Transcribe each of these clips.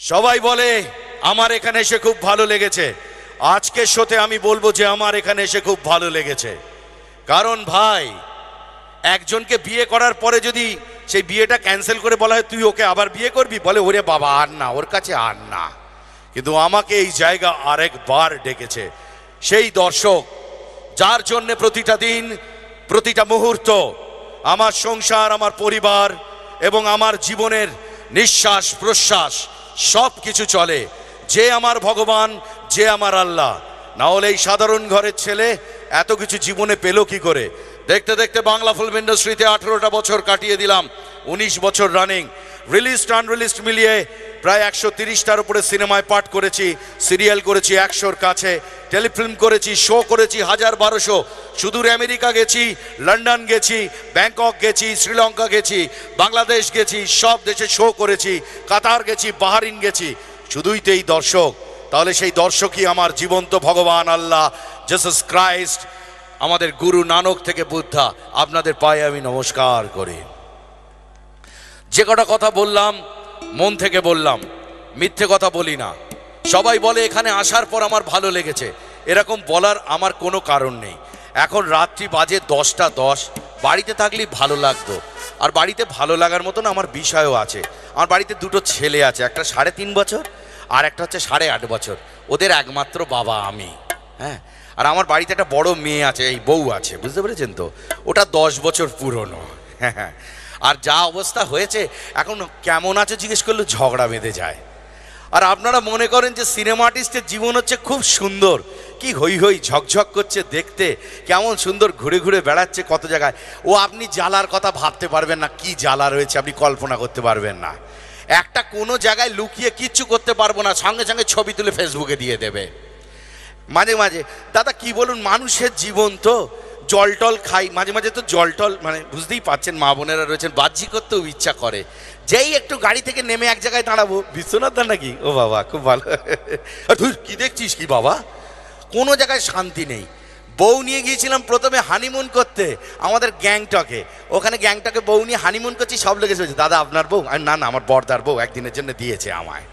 সবাই বলে, আমার এখানে এসে খুব ভালো লেগেছে। আজকের শোতে আমি বলব যে, আমার এখানে এসে খুব ভালো লেগেছে। কারণ ভাই, একজনকে বিয়ে করার পরে যদি সেই বিয়েটা ক্যান্সেল করে বলা হয়, তুই ওকে আবার বিয়ে করবি? বলে, ওরে বাবা, আর না, ওর কাছে আর না। কিন্তু আমাকে এই জায়গা আরেকবার ডেকেছে। সেই দর্শক, যার জন্যে প্রতিটা দিন, প্রতিটা মুহূর্ত, আমার সংসার, আমার পরিবার এবং আমার জীবনের নিঃশ্বাস প্রশ্বাস সব কিছু চলে। যে আমার ভগবান, যে আমার আল্লাহ। না হলে এই সাধারণ ঘরের ছেলে এত কিছু জীবনে পেল কি করে? দেখতে দেখতে বাংলা ফিল্ম ইন্ডাস্ট্রিতে আঠেরোটা বছর কাটিয়ে দিলাম, উনিশ বছর রানিং রিলিজড আনরিলিজড মিলিয়ে প্রায় একশো তিরিশটার উপরে সিনেমায় পাঠ করেছি, সিরিয়াল করেছি একশোর কাছে, টেলিফিল্ম করেছি, শো করেছি হাজার বারোশো। সুদূর আমেরিকা গেছি, লন্ডন গেছি, ব্যাংকক গেছি, শ্রীলঙ্কা গেছি, বাংলাদেশ গেছি, সব দেশে শো করেছি, কাতার গেছি, বাহারিন গেছি। শুধুই তো এই দর্শক। তাহলে সেই দর্শকই আমার জীবন্ত ভগবান আল্লাহ জেসাস ক্রাইস্ট আমাদের গুরু নানক থেকে বুদ্ধা। আপনাদের পায়ে আমি নমস্কার করি। যে কটা কথা বললাম মন থেকে বললাম, মিথ্যে কথা বলি না। সবাই বলে, এখানে আসার পর আমার ভালো লেগেছে। এরকম বলার আমার কোনো কারণ নেই। এখন রাত্রি বাজে দশটা দশ, বাড়িতে থাকলেই ভালো লাগতো। আর বাড়িতে ভালো লাগার মতন আমার বিষয়ও আছে। আমার বাড়িতে দুটো ছেলে আছে, একটা সাড়ে তিন বছর, আর একটা হচ্ছে সাড়ে আট বছর। ওদের একমাত্র বাবা আমি। হ্যাঁ? আর আমার বাড়িতে একটা বড় মেয়ে আছে, এই বউ আছে, বুঝতে পেরেছেন তো? ওটা দশ বছর পুরনো। হ্যাঁ হ্যাঁ। আর যা অবস্থা হয়েছে, এখন কেমন আছে জিজ্ঞেস করলে ঝগড়া বেঁধে যায়। আর আপনারা মনে করেন যে সিনেমা আর্টিস্টের জীবন হচ্ছে খুব সুন্দর। কি হই হই ঝকঝক করছে দেখতে, কেমন সুন্দর ঘুরে ঘুরে বেড়াচ্ছে কত জায়গায়। ও আপনি জ্বালার কথা ভাবতে পারবেন না, কি জ্বালা রয়েছে আপনি কল্পনা করতে পারবেন না। একটা কোনো জায়গায় লুকিয়ে কিচ্ছু করতে পারব না, সঙ্গে সঙ্গে ছবি তুলে ফেসবুকে দিয়ে দেবে। মাঝে মাঝে, দাদা কি বলুন, মানুষের জীবন তো জল টল খাই, মাঝে মাঝে তো জল টল মানে বুঝতেই পারছেন, মা বোনেরা রয়েছেন বাহ্যিক করতেও ইচ্ছা করে। যেই একটু গাড়ি থেকে নেমে এক জায়গায় দাঁড়াবো, বিশ্বনাথ দা নাকি? ও বাবা, খুব ভালো। তুই কি দেখছিস কি বাবা? কোনো জায়গায় শান্তি নেই। বউ নিয়ে গিয়েছিলাম প্রথমে হানিমুন করতে, আমাদের গ্যাংটকে। ওখানে গ্যাংটকে বউ নিয়ে হানিমুন করছি, সব লেগেছে দাদা, আপনার বউ? আর, না না, আমার বর্দার বউ, একদিনের জন্য দিয়েছে আমায়।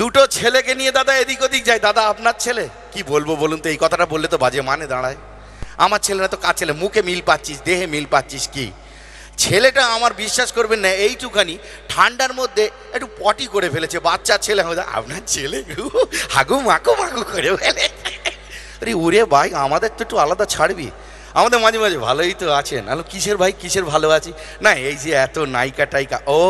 দুটো ছেলেকে নিয়ে দাদা এদিক ওদিক যায়। দাদা, আপনার ছেলে? কি বলব বলুন তো, এই কথাটা বললে তো বাজে মানে দাঁড়ায়। আমার ছেলেরা তো কার ছেলে মুখে মিল পাচ্ছিস, দেহে মিল পাচ্ছিস কি? ছেলেটা আমার বিশ্বাস করবেন না, এইটুখানি ঠান্ডার মধ্যে একটু পটি করে ফেলেছে, বাচ্চা ছেলে আপনার ছেলে হাগু মাকু মাকু করে ফেলে। আরে উরে ভাই, আমাদের তো একটু আলাদা ছাড়বি। আমাদের মাঝে মাঝে ভালোই তো আছেন আলো কিসের ভাই, কিসের ভালো আছি না, এই যে এত নায়িকা টাইকা, ও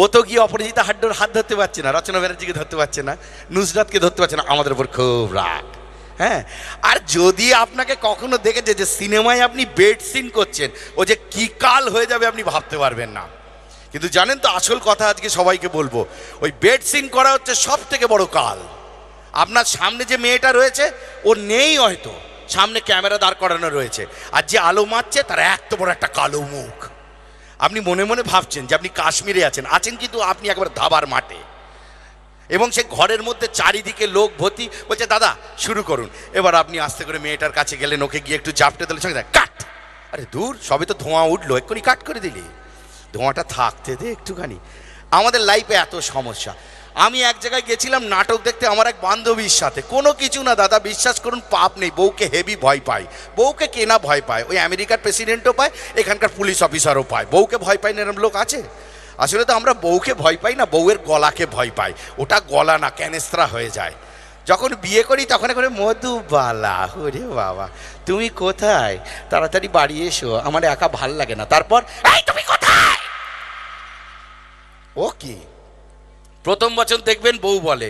ও তো গিয়ে অপরাজিতা হাড্ডোর হাত ধরতে পারছে না, রচনা ব্যানার্জিকে ধরতে পারছে না, নুসরাতকে ধরতে পারছে না, আমাদের উপর খুব রাগ। হ্যাঁ? আর যদি আপনাকে কখনো দেখেছে যে সিনেমায় আপনি বেড সিন করছেন, ও যে কি কাল হয়ে যাবে আপনি ভাবতে পারবেন না। কিন্তু জানেন তো আসল কথা আজকে সবাইকে বলব, ওই বেড সিন করা হচ্ছে সব থেকে বড় কাল। আপনার সামনে যে মেয়েটা রয়েছে, ও নেই হয়তো, সামনে ক্যামেরা দাঁড় করানো রয়েছে। আর যে আলো মারছে, তার এত বড় একটা কালো মুখ। আপনি মনে মনে ভাবছেন যে আপনি কাশ্মীরে আছেন আছেন কিন্তু আপনি একবার ধাবার মাঠে। এবং সে ঘরের মধ্যে চারিদিকে লোক ভর্তি বলছে, দাদা, শুরু করুন। এবার আপনি আস্তে করে মেয়েটার কাছে গেলেন, ওকে গিয়ে একটু জাপটে দিলেন, সঙ্গে কাট! আরে দূর সবে তো ধোঁয়া উঠল, এক্ষুনি কাট করে দিলি। ধোঁয়াটা থাকতে দে একটুখানি। আমাদের লাইফে এত সমস্যা। আমি এক জায়গায় গেছিলাম, নাটক দেখতে আমার এক বান্ধবীর সাথে। কোনো কিছু না, দাদা, বিশ্বাস করুন, পাপ নেই। বউকে হেভি ভয় পায়। বউকে কেনা ভয় পায়। ওই আমেরিকার প্রেসিডেন্টও পায়, এখানকার পুলিশ অফিসারও পায়। বউকে ভয় পায় না এরম লোক আছে? আসলে তো আমরা বউকে ভয় পাই না, বউয়ের গলাকে ভয় পাই। ওটা গলা না, ক্যানেস্ত্রা হয়ে যায়। যখন বিয়ে করি তখন করে মধুবালা, ওরে বাবা, তুমি কোথায়? তাড়াতাড়ি বাড়ি এসো, আমার একা ভালো লাগে না। তারপর তুমি কোথায়? ও কি? প্রথম বছর দেখবেন বউ বলে।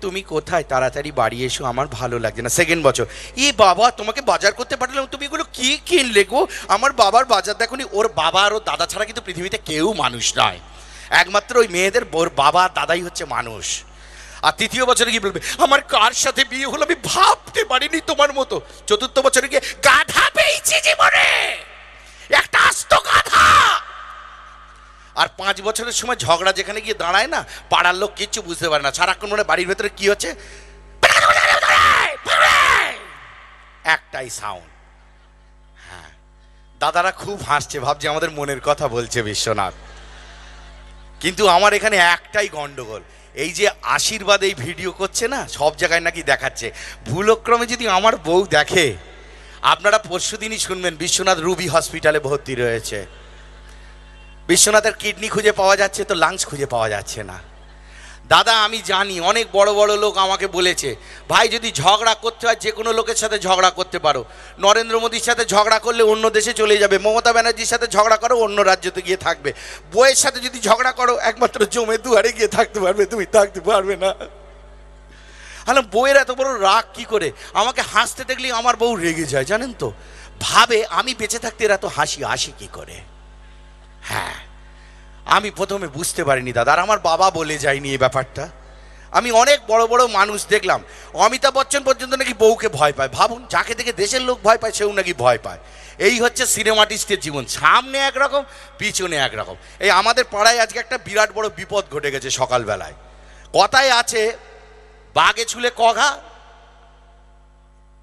তুমি কোথায়? তাড়াতাড়ি বাড়ি এসো, আমার ভালো লাগছে না। সেকেন্ড বছর। ই বাবা, তোমাকে বাজার করতে পাঠালাম, তুমি এগুলো কি কিনলে গো? আমার বাবার বাজার দেখুনি ওর বাবা আর ওর দাদা ছাড়া কিন্তু পৃথিবীতে কেউ মানুষ নয়। একমাত্র ওই মেয়েদের ওর বাবা দাদাই হচ্ছে মানুষ। আর তৃতীয় বছরে কি বলবে, আমার কার সাথে বিয়ে হলো? আমি ভাবতে পারিনি তোমার মতো। চতুর্থ বছরে গিয়ে, গাধা পেয়েছি জীবনে! একটা আস্ত গাধা! আর পাঁচ বছরের সময় ঝগড়া যেখানে গিয়ে দাঁড়ায় না, পাড়ার লোক কিচ্ছু বুঝতে পারে না। সারাক্ষণ মনে বাড়ির ভেতরে কি হচ্ছে? একটাই সাউন্ড হ্যাঁ। দাদারা খুব হাসছে, ভাবছে আমাদের মনের কথা বলছে বিশ্বনাথ। কিন্তু আমার এখানে একটাই গন্ডগোল। এই যে আশীর্বাদ এই ভিডিও করছে না, সব জায়গায় নাকি দেখাচ্ছে। ভুলক্রমে যদি আমার বউ দেখে, আপনারা পরশু দিনই শুনবেন বিশ্বনাথ রুবি হসপিটালে ভর্তি রয়েছে। বিশ্বনাথের কিডনি খুঁজে পাওয়া যাচ্ছে তো লাংস খুঁজে পাওয়া যাচ্ছে না। দাদা, আমি জানি, অনেক বড় বড় লোক আমাকে বলেছে, ভাই, যদি ঝগড়া করতে হয়, যে কোনো লোকের সাথে ঝগড়া করতে পারো। নরেন্দ্র মোদীর সাথে ঝগড়া করলে অন্য দেশে চলে যাবে, মমতা ব্যানার্জির সাথে ঝগড়া করো, অন্য রাজ্যতে গিয়ে থাকবে। বইয়ের সাথে যদি ঝগড়া করো, একমাত্র জমে দুয়ারে গিয়ে থাকতে পারবে, তুমি থাকতে পারবে না। হ্যালো বউয়ের এত বড় রাগ কি করে? আমাকে হাসতে দেখলেই আমার বউ রেগে যায়, জানেন তো? ভাবে, আমি বেঁচে থাকতে এর এত হাসি, আসে কি করে? হ্যাঁ আমি প্রথমে বুঝতে পারিনি দাদা, আর আমার বাবা বলে যায়নি এই ব্যাপারটা। আমি অনেক বড় বড় মানুষ দেখলাম, অমিতাভ বচ্চন পর্যন্ত নাকি বউকে ভয় পায়। ভাবুন, যাকে দেখে দেশের লোক ভয় পায়, সেও নাকি ভয় পায়। এই হচ্ছে সিনেমাটিস্টের জীবন, সামনে একরকম, পিছনে একরকম। এই আমাদের পাড়ায় আজকে একটা বিরাট বড় বিপদ ঘটে গেছে সকালবেলায়। কথায় আছে বাঘে ছুলে কঘা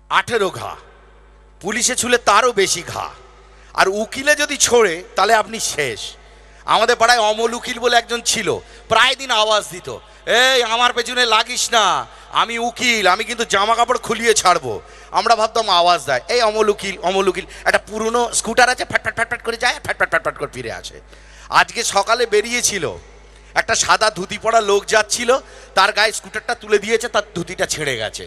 আঠেরো ঘা। পুলিশে ছুলে তারও বেশি ঘা। আর উকিলে যদি ছোড়ে, তাহলে আপনি শেষ। আমাদের পাড়ায় অমল উকিল বলে একজন ছিল, প্রায় দিন আওয়াজ দিত, এই, আমার পেছনে লাগিস না, আমি উকিল, আমি কিন্তু জামা কাপড় খুলিয়ে ছাড়বো। আমরা ভাবতাম আওয়াজ দেয়, এই, অমল উকিল অমল উকিল। একটা পুরনো স্কুটার আছে, ফ্যাট ফ্যাট করে যায় ফ্যাট ফ্যাট করে ফিরে আসে। আজকে সকালে বেরিয়েছিল, একটা সাদা ধুতি পরা লোক যাচ্ছিল, তার গায়ে স্কুটারটা তুলে দিয়েছে, তার ধুতিটা ছেড়ে গেছে।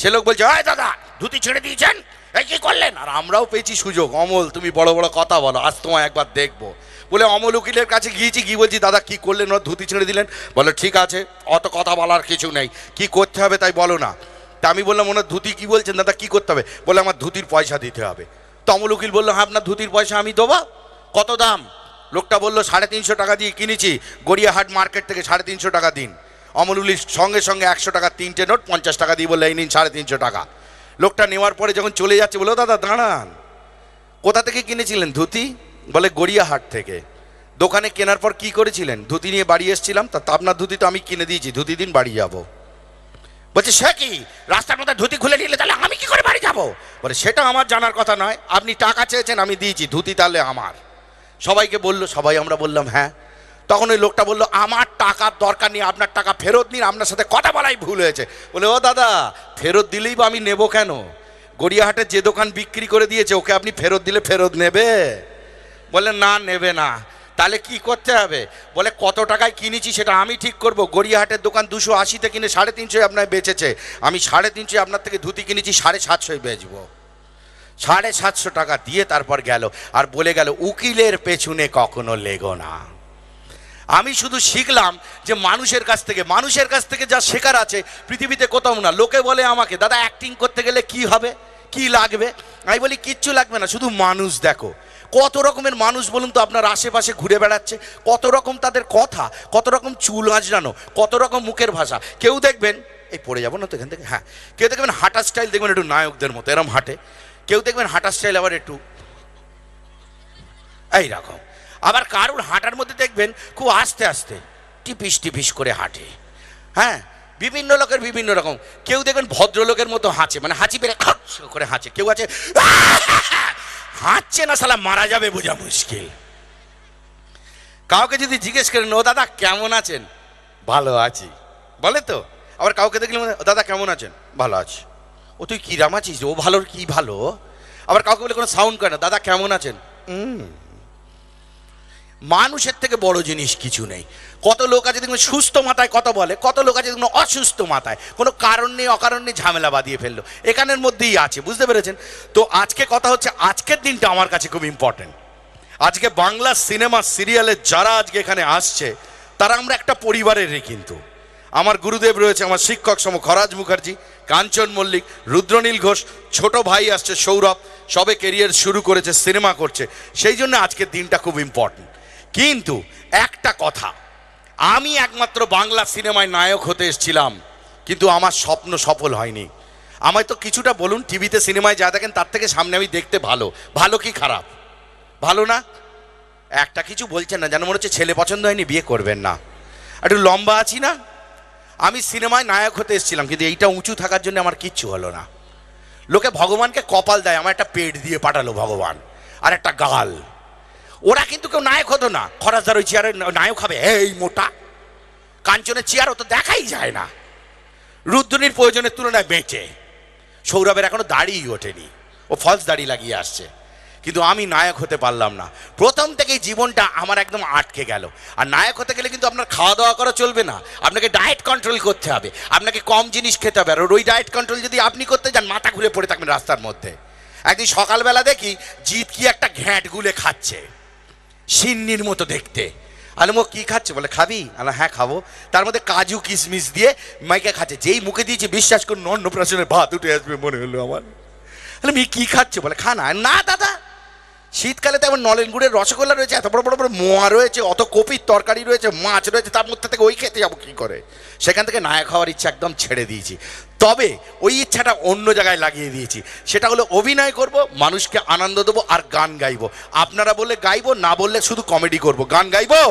সে লোক বলছে, এই, দাদা, ধুতি ছেড়ে দিয়েছেন? কি করলেন? আর আমরাও পেয়েছি সুযোগ। অমল, তুমি বড় বড় কথা বলো, আজ তোমায় একবার দেখব। বলে অমল উকিলের কাছে গিয়েছি, গিয়ে বলছি, দাদা, কি করলেন? ওর ধুতি ছেড়ে দিলেন। বলে, ঠিক আছে, অত কথা বলার কিছু নেই। কি করতে হবে তাই বলো না। তা আমি বললাম, ওনার ধুতি কি বলছেন? দাদা, কি করতে হবে? বলে, আমার ধুতির পয়সা দিতে হবে। তো অমল উকিল বলল হ্যাঁ আপনার ধুতির পয়সা আমি দেবো। কত দাম? লোকটা বলল, সাড়ে তিনশো টাকা দিয়ে কিনেছি। গড়িয়াহাট মার্কেট থেকে সাড়ে তিনশো টাকা দিন। অমলুলির সঙ্গে সঙ্গে একশো টাকা, তিনটে নোট পঞ্চাশ টাকা দিয়ে বললে, এই নিন সাড়ে তিনশো টাকা। লোকটা নেওয়ার পরে যখন চলে যাচ্ছে, বলো দাদা, দাঁড়ান। কোথা থেকে কিনেছিলেন? ধুতি? বলে, গড়িয়াহাট থেকে। দোকানে কেনার পর কি করেছিলেন? ধুতি নিয়ে বাড়ি এসেছিলাম, তা আপনার ধুতি তো আমি কিনে দিয়েছি, ধুতি দিন বাড়ি যাব। বলছে, সে কি? রাস্তার মধ্যে ধুতি খুলে নিলে তাহলে আমি কি করে বাড়ি যাব? বলে, সেটা আমার জানার কথা নয়, আপনি টাকা চেয়েছেন, আমি দিয়েছি, ধুতি তাহলে আমার। সবাইকে বলল, সবাই আমরা বললাম হ্যাঁ। তখন ওই লোকটা বলল, আমার টাকার দরকার নেই, আপনার টাকা ফেরত নিন, আপনার সাথে কথা বলাই ভুল হয়েছে। বলে, ও দাদা, ফেরত দিলেই বা আমি নেব কেন? গড়িয়াহাটে যে দোকান বিক্রি করে দিয়েছে, ওকে আপনি ফেরত দিলে ফেরত নেবে? বলে না, নেবে না। তাহলে কি করতে হবে? বলে, কত টাকায় কিনেছি সেটা আমি ঠিক করব। গড়িয়াহাটের দোকান দুশো আশিতে কিনে সাড়ে তিনশোয় আপনার বেচেছে। আমি সাড়ে তিনশোয় আপনার থেকে ধুতি কিনেছি, সাড়ে সাতশোয় বেচবো। সাড়ে সাতশো টাকা দিয়ে তারপর গেল। আর বলে গেল, উকিলের পেছনে কখনো লেগো না। আমি শুধু শিখলাম যে মানুষের কাছ থেকে, মানুষের কাছ থেকে যা শেখার আছে পৃথিবীতে কোথাও না। লোকে বলে আমাকে, দাদা অ্যাক্টিং করতে গেলে কি হবে? কি লাগবে? আমি বলি, কিচ্ছু লাগবে না, শুধু মানুষ দেখো। কত রকমের মানুষ বলুন তো আপনার আশেপাশে ঘুরে বেড়াচ্ছে, কত রকম তাদের কথা, কত রকম চুল আঁচড়ানো, কত রকম মুখের ভাষা। কেউ দেখবেন, এই পড়ে যাব না তো এখান থেকে হ্যাঁ কেউ দেখবেন হাঁটার স্টাইল দেখবেন একটু নায়কদের মতো, এরম হাঁটে। কেউ দেখবেন হাঁটার স্টাইল আবার একটু এইরকম আবার কারুর হাঁটার মধ্যে দেখবেন খুব আস্তে আস্তে টিপিস টিপিস করে হাঁটে। হ্যাঁ? বিভিন্ন লোকের বিভিন্ন রকম। কেউ দেখবেন ভদ্রলোকের মতো হাঁচে মানে হাঁচি পেরে করে হাঁচে। কেউ আছে হাঁচছে না সালা মারা যাবে বোঝা মুশকিল। কাউকে যদি জিজ্ঞেস করেন ও দাদা কেমন আছেন? ভালো আছি। বলে তো? আবার কাউকে দেখলে মনে "ও দাদা কেমন আছেন? ভালো আছি। ও তুই কিরাম আছিস? ও ভালোর কি ভালো? আবার কাউকে বলে কোনো সাউন্ড করে না দাদা কেমন আছেন? "হুম, মানুষের থেকে বড় জিনিস কিছু নেই। কত লোক আছে দেখবেন সুস্থ মাথায় কত বলে, কত লোক আছে দেখবেন অসুস্থ মাথায়। কোনো কারণ নেই, অকারণ নেই, ঝামেলা বাঁধিয়ে ফেলল। এখানের মধ্যেই আছে, বুঝতে পেরেছেন? তো আজকে কথা হচ্ছে, আজকের দিনটা আমার কাছে খুব ইম্পর্টেন্ট আজকে বাংলা সিনেমা সিরিয়ালে যারা আজকে এখানে আসছে, তারা আমরা একটা পরিবারেরই কিন্তু। আমার গুরুদেব রয়েছে, আমার শিক্ষক সম খরাজ মুখার্জি, কাঞ্চন মল্লিক, রুদ্রনীল ঘোষ, ছোট ভাই আসছে সৌরভ, সবে কেরিয়ার শুরু করেছে, সিনেমা করছে। সেই জন্য আজকের দিনটা খুব ইম্পর্টেন্ট কিন্তু একটা কথা, আমি একমাত্র বাংলা সিনেমায় নায়ক হতে এসেছিলাম, কিন্তু আমার স্বপ্ন সফল হয়নি। আমায় তো কিছুটা বলুন, টিভিতে সিনেমায় যা দেখেন তার থেকে সামনে আমি দেখতে ভালো। ভালো কি খারাপ? ভালো না? একটা কিছু বলছেন না, যেন মনে হচ্ছে ছেলে পছন্দ হয়নি, বিয়ে করবেন না। একটু লম্বা আছি না? আমি সিনেমায় নায়ক হতে এসেছিলাম, কিন্তু এইটা উঁচু থাকার জন্য আমার কিচ্ছু হলো না। লোকে ভগবানকে কপাল দেয় আমার একটা পেট দিয়ে পাঠালো ভগবান, আর একটা গাল। ওরা কিন্তু কেউ নায়ক হতো না। খরাজদার ওই চেয়ারে নায়ক হবে। এই মোটা। কাঞ্চনের চেয়ার তো দেখাই যায় না। রুদ্রনীর প্রয়োজনের তুলনায় বেঁচে। সৌরভের এখনও দাড়িই ওঠেনি। ও ফলস দাড়ি লাগিয়ে আসছে। কিন্তু আমি নায়ক হতে পারলাম না। প্রথম থেকেই জীবনটা আমার একদম আটকে গেল। আর নায়ক হতে গেলে কিন্তু আপনার খাওয়া দাওয়া করা চলবে না। আপনাকে ডায়েট কন্ট্রোল করতে হবে। আপনাকে কম জিনিস খেতে হবে। আর ওই ডায়েট কন্ট্রোল যদি আপনি করতে যান, মাথা ঘুরে পড়ে থাকবেন রাস্তার মধ্যে। একদিন সকালবেলা দেখি জিত কি একটা ঘ্যাঁট গুলে খাচ্ছে। সিন্নির মতো দেখতে। আরে মো কী খাচ্ছে? বলে, খাবি? আলা হ্যাঁ খাব। তার মধ্যে কাজু কিশমিশ দিয়ে মাইকে খাচ্ছে। যেই মুখে দিয়েছে, বিশ্বাস করুন, অন্নপ্রাশনের ভাত উঠে আসবে মনে হলো আমার। আলম কি খাচ্ছে? বলে, খা না। না, দাদা শীতকালে তো এমন নলেন গুড়ের রসগোল্লা রয়েছে, এত বড় বড় বড় মোয়া রয়েছে, অত কপির তরকারি রয়েছে, মাছ রয়েছে, তার মধ্যে থেকে ওই খেতে যাব কী করে? সেখান থেকে নায়ক খাওয়ার ইচ্ছা একদম ছেড়ে দিয়েছি। তবে ওই ইচ্ছাটা অন্য জায়গায় লাগিয়ে দিয়েছি। সেটা হলো অভিনয় করব, মানুষকে আনন্দ দেবো আর গান গাইব। আপনারা বললে গাইবো, না বললে শুধু কমেডি করব। গান গাইবো?